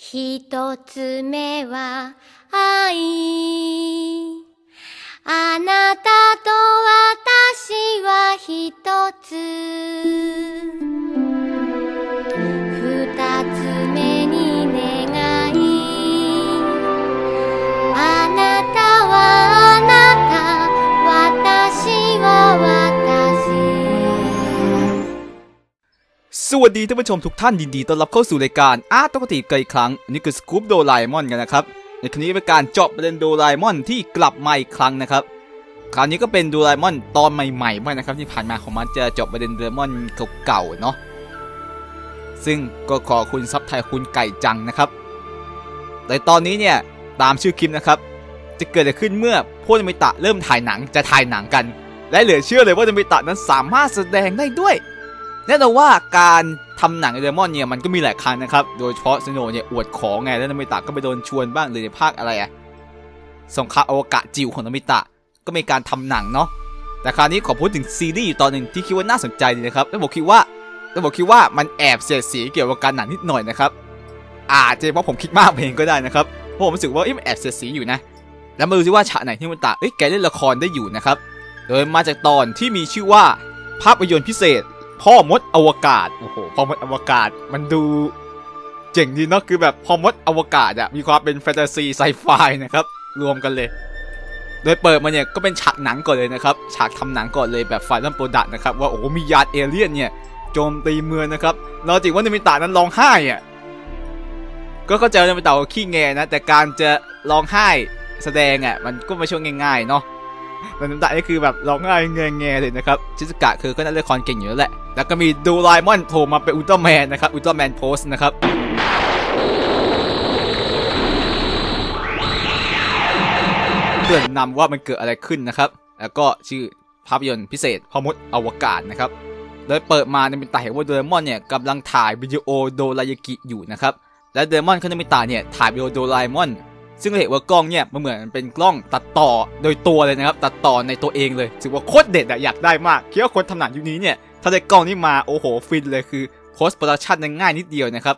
一つ目は愛。あなたと私は一つ。 สวัสดีท่านผู้ชมทุกท่านยินดีต้อนรับเข้าสู่รายการอาร์ตปกติกันอีกครั้งนี่คือสกู๊ปโดราเอมอนกันนะครับในครั้งนี้เป็นการเจาะประเด็นโดราเอมอนที่กลับมาอีกครั้งนะครับคราวนี้ก็เป็นโดราเอมอนตอนใหม่ๆมากนะครับที่ผ่านมาของมันจะเจาะประเด็นโดราเอมอนเก่าๆเนาะซึ่งก็ขอคุณซับไทยคุณไก่จังนะครับแต่ตอนนี้เนี่ยตามชื่อคลิปนะครับ จะเกิดอะไรขึ้นเมื่อพวกนมิตะเริ่มถ่ายหนังจะถ่ายหนังกัน และเหลือเชื่อเลยว่านมิตะนั้นสามารถแสดงได้ด้วย แน่นอนว่าการทำหนังเดมอนเนี่ยมันก็มีหลายครั้งนะครับ โดยเฉพาะสโนเนี่ยอวดของไงแล้วนามิตะก็ไปโดนชวนบ้างเลยในภาคอะไรอะสงครามอวกาศจิ๋วของนามิตะก็มีการทำหนังเนาะแต่คราวนี้ขอพูดถึงซีรีส์อยู่ตอนหนึ่งที่คิดว่าน่าสนใจดีนะครับแล้วผมคิดว่าแล้วผมคิดว่ามันแอบเสียดสีเกี่ยวกับการหนังนิดหน่อยนะครับอาจจะเพราะผมคิดมากเองก็ได้นะครับเพราะผมรู้สึกว่าอ๊ะมันแอบเสียดสีอยู่นะ แล้วมาดูซิว่าฉากไหนที่โนบิตะเอ้ยแกเล่นละครได้อยู่นะครับโดยมาจากตอนที่มีชื่อว่าภาพยนตร์พิเศษ พ่อมดอวกาศโอ้โหพ่อมดอวกาศมันดูเจ๋งดีเนาะคือแบบพ่อมดอวกาศอะมีความเป็นแฟนตาซีไซไฟนะครับ รวมกันเลย โดยเปิดมาเนี่ยก็เป็นฉากหนังก่อนเลยนะครับ ฉากทำหนังก่อนเลยแบบ final product นะครับ ว่าโอ้โหมียานเอเลี่ยนเนี่ยโจมตีเมืองนะครับเราเห็นว่าโนบิตะนั้นร้องไห้อะก็เข้าใจว่านามิตะก็ขี้แงนะแต่การจะร้องไห้แสดงอะมันก็ไม่ใช่ง่ายๆเนาะ แต่น้ำตานี่คือแบบร้องไห้แง่ๆเลยนะครับชิสกะคือก็น่าเล่นละครเก่งอยู่แล้วแหละ แล้วก็มีดูไลมอนโผล่มาเป็นอุลตร้าแมนนะครับอุลตร้าแมนโพสนะครับเพื่อนนำว่ามันเกิดอะไรขึ้นนะครับ แล้วก็ชื่อภาพยนตร์พิเศษพอมดอวกาศนะครับโดยเปิดมาในมิตาเห็นว่าโดเรมอนเนี่ยกำลังถ่ายวิดีโอโดรายากิอยู่นะครับและโดเรมอนกับโนบิตะเนี่ยถ่ายวิดีโอโดราเอมอน ซึ่งเราเห็นว่ากล้องเนี่ยมันเหมือนเป็นกล้องตัดต่อในตัวเลยนะครับ ตัดต่อในตัวเองเลยถือว่าโคตรเด็ดอะอยากได้มากคิดว่าคนทำหนังยุคนี้เนี่ยถ้าได้กล้องนี้มาโอ้โหฟินเลยคือ post production นั้นง่ายนิดเดียวนะครับ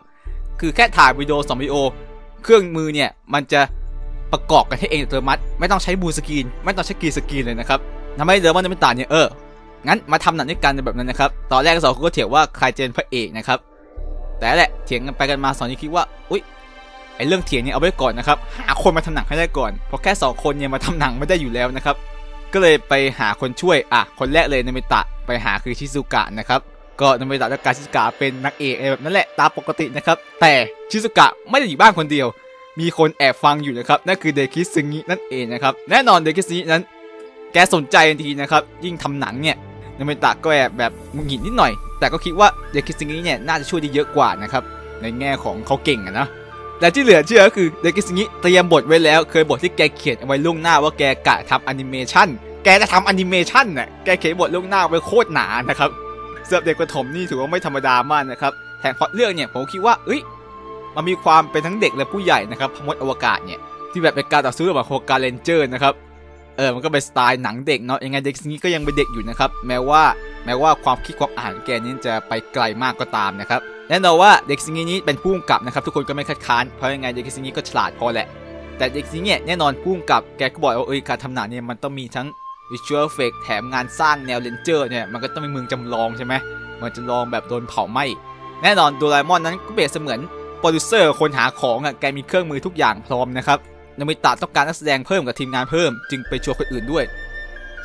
คือแค่ถ่ายวิดีโอสองวิดีโอ เครื่องมือเนี่ยมันจะประกอบกันให้เองอัตโนมัติ ไม่ต้องใช้ blue screen ไม่ต้องใช้ green screen เลยนะครับทำให้โดเรมอนโนบิตะเนี่ยเอองั้นมาทำหนังด้วยกันแบบนั้นนะครับตอนแรกสองคนก็เถียงว่าใครจะเป็นพระเอกนะครับแต่แหละเถียงกันไปกันมาสองนี้คิดว่าอุ้ย อ้เรื่องเถียงเนี่ยเอาไว้ก่อนนะครับหาคนมาทำหนังให้ได้ก่อนเพราะแค่สองคนเนี่ยมาทำหนังไม่ได้อยู่แล้วนะครับก็เลยไปหาคนช่วยอะคนแรกเลยนามิตะไปหาคือชิซุกะนะครับก็นามิตะและการชิซุกะเป็นนักเอกอะไรแบบนั้นแหละตามปกตินะครับแต่ชิซุกะไม่ได้อยู่บ้านคนเดียว มีคนแอบฟังอยู่นะครับนั่นคือเดคิซึงินั่นเองนะครับแน่นอนเดคิซึงินั้น แกสนใจทันทีนะครับยิ่งทำหนังเนี่ยนามิตะก็แอบแบบหงุดหงิดนิดหน่อย แต่ก็คิดว่าเดคิซึงิเนี่ยน่าจะช่วยได้เยอะกว่านะครับในแง่ของเขาเก่งอะนะ และที่เหลือเชื่อก็คือเดกิสงิเตรียมบทไว้แล้ว เคยบทที่แกเขียนเอาไว้ล่วงหน้าว่าแกกะทำแอนิเมชันแกจะทำแอนิเมชันน่ะแกเขียนบทล่วงหน้าไว้โคตรหนานะครับเสำหรับเด็กประถมนี่ถือว่าไม่ธรรมดามากนะครับแถมพอเรื่องเนี่ยผมคิดว่าเอ้ยมันมีความเป็นทั้งเด็กและผู้ใหญ่นะครับพมดอวกาศเนี่ยที่แบบเป็นการต่อสู้ระหว่างโกการ์เรนเจอร์นะครับเออมันก็เป็นสไตล์หนังเด็กเนาะยังไงเด็กนี้ก็ยังเป็นเด็กอยู่นะครับแม้ว่าแม้ว่าความคิดความอ่านแกนี้จะไปไกลมากก็ตามนะครับ แน่นอนว่าเด็กซิงนี้เป็นผู้กำกับนะครับทุกคนก็ไม่คัดค้านเพราะยังไงเด็กซิงนี้ก็ฉลาดพอแหละ แต่เดคิสุงิเนี่ยแน่นอนผู้กำกับแกก็บอกว่าเอ้ยการทำหนังเนี่ยมันต้องมีทั้ง visual effect แถมงานสร้างแนวเรนเจอร์เนี่ยมันก็ต้องมีเมืองจำลองใช่ไหมมันจะลองแบบโดนเผาไหม้แน่นอนโดราเอมอนนั้นก็เปรียบเสมือนโปรดิวเซอร์คนหาของอะแกมีเครื่องมือทุกอย่างพร้อมนะครับโนบิตะต้องการนักแสดงเพิ่มกับทีมงานเพิ่ม จึงไปชวนคนอื่นด้วย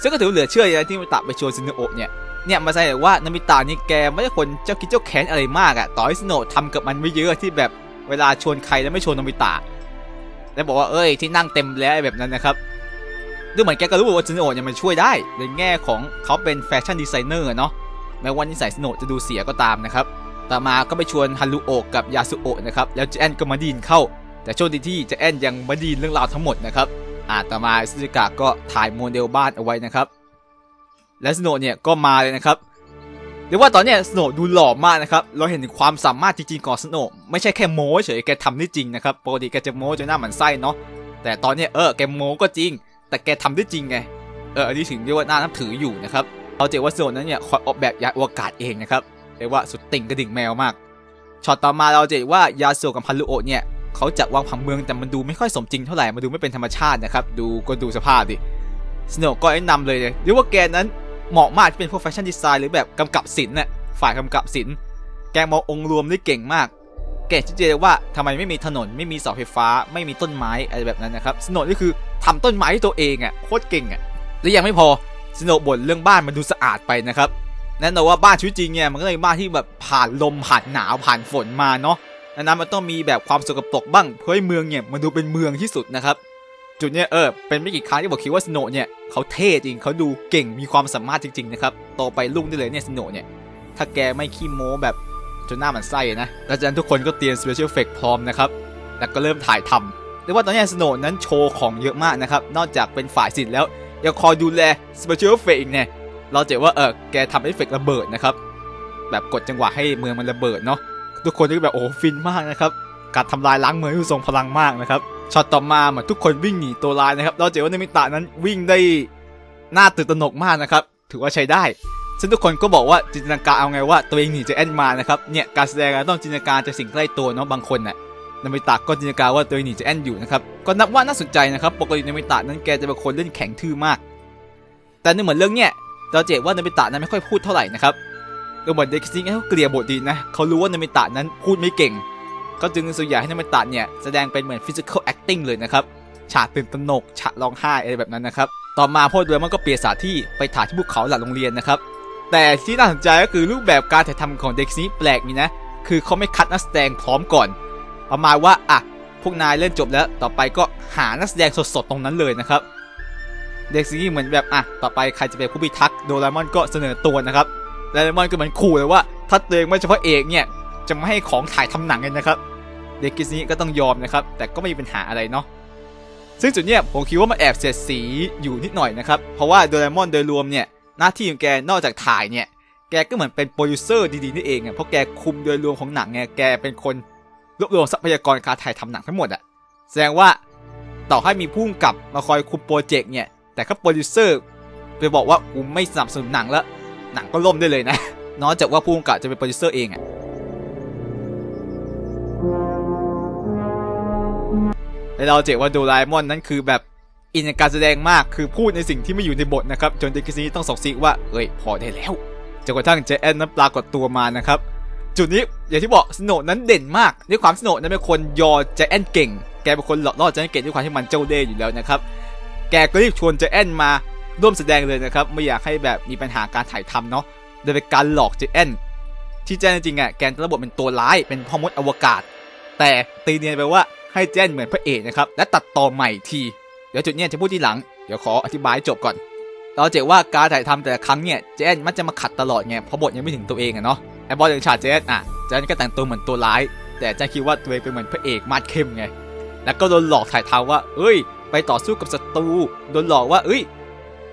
ซึ่งก็ถือเหลือเชื่อเลยที่โนบิตะไปชวนซูเนโอะเนี่ย เนี่ยมาแสดงว่าโนบิตะนี่แกไม่ใช่คนเจ้าคิดเจ้าแค้นอะไรมากอะต่อให้ซูเนโอะทำกับมันไม่เยอะที่แบบเวลาชวนใครแล้วไม่ชวนโนบิตะแล้วบอกว่าเอ้ยที่นั่งเต็มแล้วแบบนั้นนะครับดูเหมือนแกก็รู้ว่าซูเนโอะเนี่ยมันช่วยได้ในแง่ของเขาเป็นแฟชั่นดีไซเนอร์เนาะแม้ว่านิสัยสโนจะดูเสียก็ตามนะครับต่อมาก็ไปชวนฮันรุโอะกับยาสุโอะนะครับแล้วเจแอนก็มาดีนเข้า แต่โชคดีที่เจแอนยังมาดีนเรื่องราวทั้งหมดนะครับอ่าต่อมาซิซึกะก็ถ่ายโมเดลบ้านเอาไว้นะครับ และสโนว์เนี่ยก็มาเลยนะครับเรียกว่าตอนเนี้ยสโนว์ดูหล่อมากนะครับ เราเห็นถึงความสามารถจริงๆของสโนว์ไม่ใช่แค่โม้เฉยแกทำได้จริงนะครับปกติแกจะโม้จนหน้าหมันไส้เนาะแต่ตอนเนี้ยเออแกโม้ก็จริง แต่แกทำได้จริงไงเอออันนี้ถึงเรียกว่าน่านับถืออยู่นะครับเราเจอว่าสโนว์นั้นเนี่ยคอยออกแบบยานอวกาศเองนะครับเรียกว่าสุดติ่งกระดิ่งแมวมากช็อตต่อมาเราจะเห็นว่ายาโซกับพันลุโอเนี่ยเขาจะวางผังเมืองแต่มันดูไม่ค่อยสมจริงเท่าไหร่มันดูไม่เป็นธรรมชาตินะครับดูก็ดูสภาพดิสโนว์ก็แนะนำเลยเรียกว่าแกนั้น เหมาะมากที่เป็นพวกแฟชั่นดีไซน์หรือแบบกำกับศิลป์น่ะฝ่ายกำกับศิลป์แกมององค์รวมได้เก่งมากแกชัดเจนว่าทำไมไม่มีถนนไม่มีเสาไฟฟ้า ไม่มีต้นไม้อะไรแบบนั้นนะครับสโนนี่คือทำต้นไม้ตัวเองอะโคตรเก่งอะและยังไม่พอสโนบ่นเรื่องบ้านมันดูสะอาดไปนะครับแน่นอนว่าบ้านชีวิตจริงเนี่ยมันก็เลยบ้านที่แบบผ่านลมผ่านหนาวผ่านฝนมาเนาะดังนั้นมันต้องมีแบบความสกปรกบ้างเพื่อให้เมืองเนี่ยมันดูเป็นเมืองที่สุดนะครับ จุดเนี้ยเออเป็นไม่กี่ครั้งที่บอกคิดว่าสโนว์เนี่ยเขาเท่จริงเขาดูเก่งมีความสามารถจริงๆนะครับโตไปลุ่งได้เลยเนี่ยสโนว์เนี่ยถ้าแกไม่ขี้โม้แบบจนน่าหมั่นไส้นะหลังจากนั้นทุกคนก็เตรียม Special Effect พร้อมนะครับแล้วก็เริ่มถ่ายทำเรียกว่าตอนนี้ซูเนโอะนั้นโชว์ของเยอะมากนะครับนอกจากเป็นฝ่ายศิลป์แล้วยังคอยดูแล Special Effect อีกเนี่ยเราเจอว่าเออแกทำเอฟเฟกต์ระเบิดนะครับแบบกดจังหวะให้เมืองมันระเบิดเนาะทุกคนก็แบบโอ้ฟินมากนะครับการทำลายล้างเมืองที่ทรงพลังมากนะครับ ช็อตต่อมาเหมือนทุกคนวิ่งหนีตัวร้ายนะครับเราเจอว่าโนบิตะนั้นวิ่งได้น่าตื่นตระหนกมากนะครับ ถือว่าใช้ได้ ซึ่งทุกคนก็บอกว่าจินตนาการเอาไงว่าตัวเองหนีจะแอนมานะครับ เนี่ยการแสดงต้องจินตนาการจากสิ่งใกล้ตัวเนาะบางคนน่ะเนมิตะก็จินตนาการว่าตัวเองหนีจะแอนอยู่นะครับ ก็นับว่าน่าสนใจนะครับ ปกติเนมิตะนั้นแกจะเป็นคนเล่นแข็งทื่อมาก แต่ในเหมือนเรื่องเนี้ยเราเจอว่าเนมิตะนั้นไม่ค่อยพูดเท่าไหร่นะครับดูเหมือนเด็กซิงเขาเกลียบทดีนะ เขารู้ว่าเนมิตะนั้นพูดไม่เก่ง ก็จึงส่วนใหญ่ให้นามิตะเนี่ยแสดงเป็นเหมือน physical acting เลยนะครับ ฉากตื่นตระหนกฉากร้องไห้อะไรแบบนั้นนะครับ ต่อมาพวกเรือมันก็เปลี่ยนสถานที่ไปถ่ายที่ภูเขาหลังโรงเรียนนะครับ แต่ที่น่าสนใจก็คือรูปแบบการถ่ายทำของเด็กนี้แปลกนี่นะ คือเขาไม่คัดนักแสดงพร้อมก่อน ประมาณว่าอะพวกนายเล่นจบแล้วต่อไปก็หานักแสดงสดๆตรงนั้นเลยนะครับ เด็กซีเหมือนแบบอะต่อไปใครจะเป็นผู้พิทักษ์โดราเอมอนก็เสนอตัวนะครับโดราเอมอนก็เหมือนขู่เลยว่าถ้าตัวเองไม่เฉพาะเอกเนี่ย จะไม่ให้ของถ่ายทำหนังเลยนะครับ เด็กกิสนี้ก็ต้องยอมนะครับ แต่ก็ไม่มีปัญหาอะไรเนาะซึ่งจุดเนี้ยผมคิดว่ามันแอบเสียสีอยู่นิดหน่อยนะครับ เพราะว่าโดราเอมอนโดยรวมเนี่ยหน้าที่ของแกนอกจากถ่ายเนี่ยแกก็เหมือนเป็นโปรดิวเซอร์ดีๆนี่เองเพราะแกคุมโดยรวมของหนังไงแกเป็นคนรวบรวมทรัพยากรการถ่ายทำหนังทั้งหมดอะแสดงว่าต่อให้มีผู้กำกับมาคอยคุมโปรเจกต์เนี่ยแต่ถ้าโปรดิวเซอร์ไปบอกว่ากูไม่สนับสนุนหนังแล้วหนังก็ล่มได้เลยนะนอกจากว่าผู้กำกับจะเป็นโปรดิวเซอร์เองอะ และเราเจอว่าโดราเอมอนนั้นคือแบบอินการแสดงมากคือพูดในสิ่งที่ไม่อยู่ในบทนะครับ จนเด็กคนนี้ต้องสอกซิกว่าเอ้ยพอได้แล้วจนกระทั่งไจแอนท์นั้นปรากฏตัวมานะครับ จุดนี้อย่างที่บอกซูเนโอะนั้นเด่นมากด้วยความซูเนโอะนั้นเป็นคนยอไจแอนท์เก่ง แกเป็นคนหลอกล่อไจแอนท์เก่งด้วยความที่มันเจ้าเล่ห์อยู่แล้วนะครับ แกก็รีบชวนไจแอนท์มาร่วมแสดงเลยนะครับ ไม่อยากให้แบบมีปัญหาการถ่ายทำเนาะโดยเป็นการหลอกเจแอนที่แจ้งจริงๆอะแกนระบบเป็นตัวร้ายเป็นพ่อมดอวกาศ แต่ตีเนียนไปว่า ให้แจ้นเหมือนพระเอกนะครับ และตัดต่อใหม่ที เดี๋ยวจุดเนี้ยจะพูดทีหลัง เดี๋ยวขออธิบายจบก่อน เราเจอว่าการถ่ายทำแต่ละครั้งเนี่ยแจ้นมันจะมาขัดตลอดไงเพราะบทยังไม่ถึงตัวเองอะเนาะไอ้บอลอย่างฉากแจ้นอะแจ้นก็แต่งตัวเหมือนตัวร้าย แต่แจ้นคิดว่าตัวเองเป็นเหมือนพระเอกมาดเข้มไง แล้วก็โดนหลอกถ่ายทำว่า เอ้ย ไปต่อสู้กับศัตรูโดนหลอกว่าเอ้ย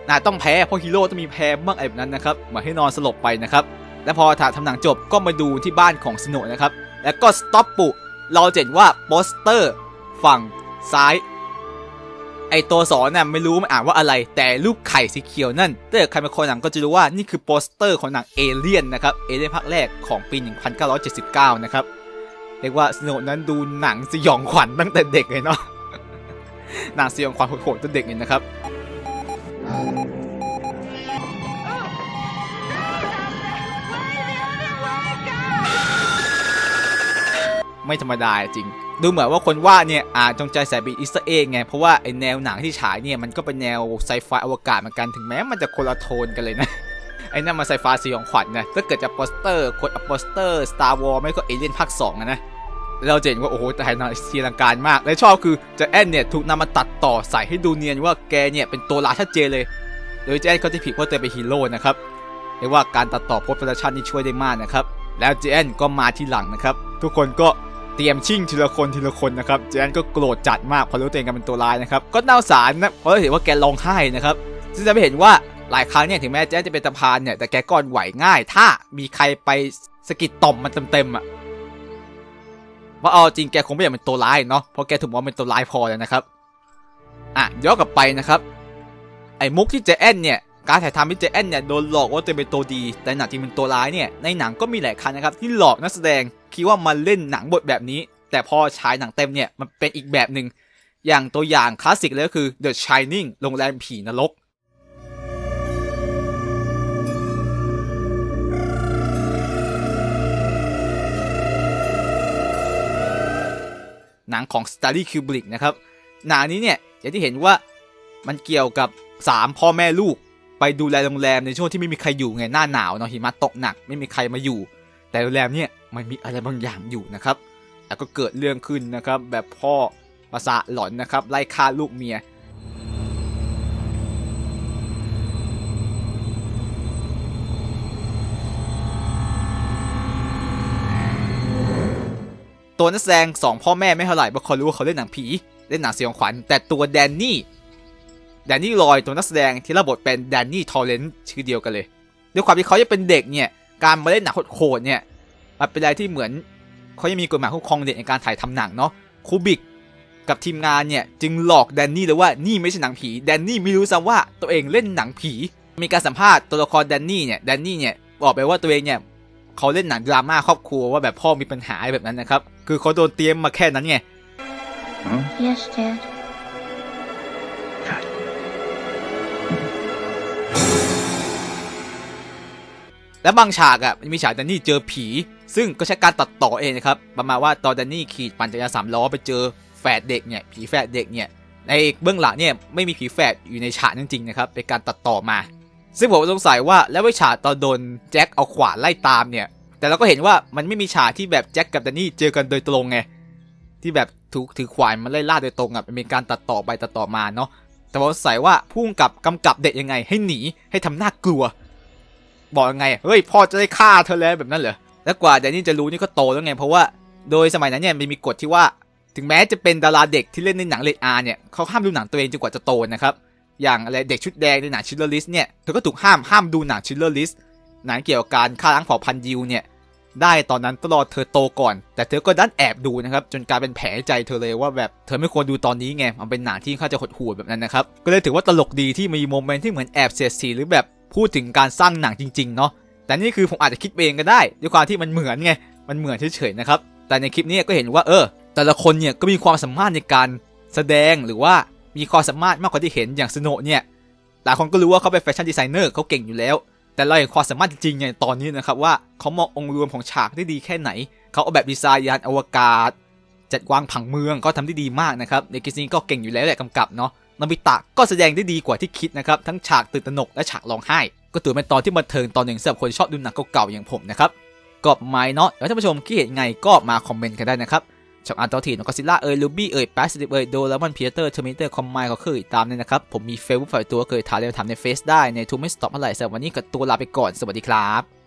น่าต้องแพ้เพราะฮีโร่ต้องมีแพ้บ้างอะไรแบบนั้นนะครับเหมือนให้นอนสลบไปนะครับและพอถ่ายทำหนังจบก็มาดูที่บ้านของซูเนโอะนะครับ แล้วก็ stop ปุ๊บ เราเห็นว่าโปสเตอร์ฝั่งซ้าย ไอตัวสอนน่ะไม่รู้มันอ่านว่าอะไร แต่รูปไข่สีเขียวนั่นถ้าเกิดใครเป็นคนหนังก็จะรู้ว่านี่คือโปสเตอร์ของหนังเอเลียนนะครับเอเลียนภาคแรกของปี 1979 นะครับเรียกว่าซูเนโอะนั้นดูหนังสยองขวัญตั้งแต่เด็กเลยเนาะหนังสยองขวัญโหดๆตั้งแต่เด็กเลยนะครับ ไม่ธรรมดาจริง ดูเหมือนว่าคนวาดเนี่ยอาจจะจงใจใส่เป็น Easter egg ไง เพราะว่าไอแนวหนังที่ฉายเนี่ยมันก็เป็นแนวไซไฟอวกาศเหมือนกันถึงแม้มันจะคนละโทนกันเลยนะไอ้นั่นมันไซไฟสยองขวัญนะถ้าเกิดจะโปสเตอร์กดโปสเตอร์ Star Wars ไม่ก็เอเลียนภาค2อะนะเราจะเห็นว่าโอ้โหแต่หนังเสียงการมาก และชอบคือเจะแอนเนี่ยถูกนำมาตัดต่อใส่ให้ดูเนียนว่าแกเนี่ยเป็นตัวร้ายชัดเจนเลย โดยเจแอนเขาจะผิดเพราะเธอเป็นฮีโร่นะครับเรียกว่าการตัดต่อโพสต์โปรดักชันนี่ช่วยได้มากนะครับ แล้วเจแอนก็มาที่หลังนะครับ ทุกคนก็ เตรียมชิ่งทีละคนทีละคนนะครับเจนก็โกรธจัดมากเพราะรู้ตัวเองกันเป็นตัวร้ายนะครับก็น่าสารนะเพราะเห็นว่าแกร้องไห้นะครับซึ่งจะไม่เห็นว่าหลายครั้งเนี่ยถึงแม้เจนจะเป็นตะพานเนี่ยแต่แกก็ไหวง่าย ถ้ามีใครไปสกิดต่อมมันเต็มๆอะว่าเอาจริงแกคงไม่อยากเป็นตัวร้ายเนาะเพราะแกถูกมองเป็นตัวร้ายพอแล้วนะครับอะย้อนกลับไปนะครับ ไอ้มุกที่เจแอนเนี่ย การถ่ายทำที่เจแอนเนี่ยโดนหลอกว่าตัวเป็นตัวดี แต่หนังจริงเป็นตัวร้ายเนี่ยในหนังก็มีหลายครั้งนะครับที่หลอกนักแสดงคิดว่ามาเล่นหนังบทแบบนี้ แต่พอฉายหนังเต็มเนี่ยมันเป็นอีกแบบหนึ่งอย่างตัวอย่างคลาสสิกเลยก็คือ The Shining โรงแรมผีนรกหนังของ Stanley Kubrick นะครับ หนังนี้เนี่ย อย่างที่เห็นว่ามันเกี่ยวกับ 3 พ่อแม่ลูก ไปดูแลโรงแรมในช่วงที่ไม่มีใครอยู่ไงหน้าหนาวเนาะหิมะตกหนักไม่มีใครมาอยู่ แต่โรงแรมเนี่ยมันมีอะไรบางอย่างอยู่นะครับแล้วก็เกิดเรื่องขึ้นนะครับ แบบพ่อประสาหลอนนะครับไล่ฆ่าลูกเมียตัวนักแสดงสองพ่อแม่ไม่เท่าไหร่เพราะเขารู้ว่าเขาเล่นหนังผีเล่นหนังสยองขวัญแต่ตัวแดนนี่ แดนนี่ลอยตัวนักแสดงที่รับบทเป็นแดนนี่ทอร์เรนต์ชื่อเดียวกันเลยด้วยความที่เขาจะเป็นเด็กเนี่ยการมาเล่นหนังโหดเนี่ยมันเป็นอะไรที่เหมือนเขายังมีกฎหมายคุ้มครองเด็กในการถ่ายทำหนังเนาะคูบิกกับทีมงานเนี่ยจึงหลอกแดนนี่เลยว่านี่ไม่ใช่หนังผีแดนนี่ไม่รู้ซะว่าตัวเองเล่นหนังผี มีการสัมภาษณ์ตัวละครแดนนี่เนี่ยแดนนี่เนี่ยบอกไปว่าตัวเองเนี่ยเขาเล่นหนังดราม่าครอบครัวว่าแบบพ่อมีปัญหาอะไรแบบนั้นนะครับ คือเขาโดนเตรียมมาแค่นั้นไง Yes, Dad. และบางฉากอะมันมีฉากแดนนี่เจอผี ซึ่งก็ใช้การตัดต่อเองนะครับประมาณว่าตอนแดนนี่ขี่ปั่นจักรยานสามล้อไปเจอแฝดเด็กเนี่ยผีแฝดเด็กเนี่ยในเบื้องหลังเนี่ยไม่มีผีแฝดอยู่ในฉากจริงๆนะครับเป็นการตัดต่อมา ซึ่งผมสงสัยว่าแล้วไอ้ฉากตอนโดนแจ็คเอาขวานไล่ตามเนี่ยแต่เราก็เห็นว่ามันไม่มีฉากที่แบบแจ็คกับแดนนี่เจอกันโดยตรงไงที่แบบถูกถือขวานมาไล่ล่าโดยตรงอะมันเป็นการตัดต่อไปตัดต่อมาเนาะแต่ผมสงสัยว่าพุ่งกับกำกับเด็กยังไงให้หนีให้ทำหน้ากลัว บอกยังไงเฮ้ยพ่อจะได้ฆ่าเธอแล้วแบบนั้นเหรอแล้วกว่าแดนนี่จะรู้นี่ก็โตแล้วไงเพราะว่าโดยสมัยนั้นเนี่ยมันมีกฎที่ว่าถึงแม้จะเป็นดาราเด็กที่เล่นในหนังเรต R เนี่ยเขาห้ามดูหนังตัวเองจนกว่าจะโตนะครับอย่างอะไรเด็กชุดแดงในหนังชิลเลอร์ลิสเนี่ยเธอก็ถูกห้ามห้ามดูหนังชิลเลอร์ลิสหนังเกี่ยวกับการฆ่าล้างเผ่าพันธุ์ยิวเนี่ยได้ตอนนั้นต้องรอเธอโตก่อน แต่เธอก็ดันแอบดูนะครับจนกลายเป็นแผลใจเธอเลยว่าแบบเธอไม่ควรดูตอนนี้ไงมันเป็นหนังที่ค่อนข้างจะหดหู่แบบนั้นนะครับก็เลยถือว่าตลกดีที่มี moment ที่เหมือนแอบเสียดสีหรือแบบ พูดถึงการสร้างหนังจริงๆเนาะแต่นี่คือผมอาจจะคิดเองก็ได้ด้วยความที่มันเหมือนไงมันเหมือนเฉยๆนะครับแต่ในคลิปนี้ก็เห็นว่าเออ แต่ละคนเนี่ยก็มีความสามารถในการแสดงหรือว่ามีความสามารถมากกว่าที่เห็นอย่างสโนเนี่ยหลายคนก็รู้ว่าเขาเป็นแฟชั่นดีไซเนอร์เขาเก่งอยู่แล้ว แต่เราเห็นความสามารถจริงๆในตอนนี้นะครับว่าเขามององค์รวมของฉากได้ดีแค่ไหน เขาเอาแบบดีไซน์ยานอวกาศ จัดวางผังเมืองก็ทำได้ดีมากนะครับในกิสนี้ก็เก่งอยู่แล้วแหละกำกับเนาะ นาบิตะก็แสดงได้ดีกว่าที่คิดนะครับ ทั้งฉากตื่นตระหนกและฉากร้องไห้ ก็ถือเป็นตอนที่บันเทิงตอนหนึ่งสำหรับคนชอบดูหนังเก่าๆอย่างผมนะครับก็ไม่เนาะแล้วท่านผู้ชมคิดเห็นไงก็มาคอมเมนต์กันได้นะครับช่องอันตอทีนก็ซิล่าเอ่ยลูบี้เอ่ยแปซิลิเอ่ยโดแล้วมันเพียเตอร์เทอร์มิเตอร์คอมไมก็คือตามเนี่ยนะครับ ผมมีเฟซบุ๊กฝ่ายตัวเคยถามเรื่องถามในเฟซได้ในทูไม่สต็อปเมื่อไหร่สำหรับวันนี้ก็ตัวลาไปก่อนสวัสดีครับ